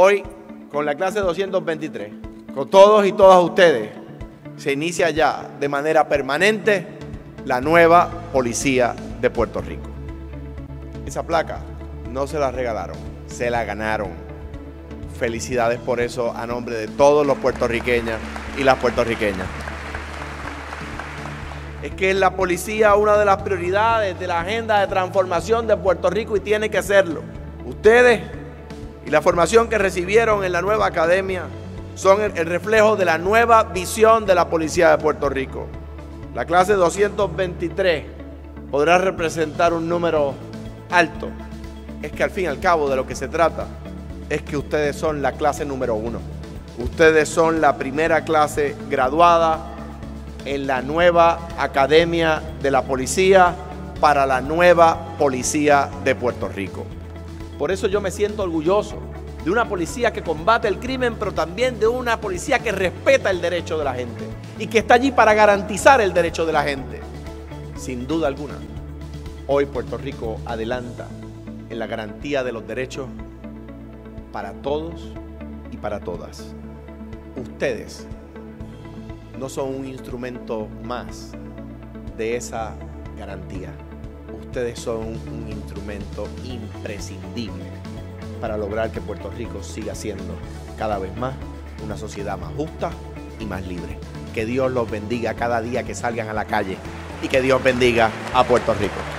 Hoy, con la clase 223, con todos y todas ustedes, se inicia ya de manera permanente la nueva policía de Puerto Rico. Esa placa no se la regalaron, se la ganaron. Felicidades por eso a nombre de todos los puertorriqueños y las puertorriqueñas. Es que la policía una de las prioridades de la agenda de transformación de Puerto Rico y tiene que serlo. Ustedes y la formación que recibieron en la nueva academia son el, reflejo de la nueva visión de la policía de Puerto Rico. La clase 223 podrá representar un número alto. Es que al fin y al cabo de lo que se trata es que ustedes son la clase número uno. Ustedes son la primera clase graduada en la nueva Academia de la Policía para la nueva Policía de Puerto Rico. Por eso yo me siento orgulloso de una policía que combate el crimen, pero también de una policía que respeta el derecho de la gente y que está allí para garantizar el derecho de la gente. Sin duda alguna, hoy Puerto Rico adelanta en la garantía de los derechos para todos y para todas. Ustedes no son un instrumento más de esa garantía ustedes son un instrumento imprescindible para lograr que Puerto Rico siga siendo cada vez más una sociedad más justa y más libre. Que Dios los bendiga cada día que salgan a la calle y que Dios bendiga a Puerto Rico.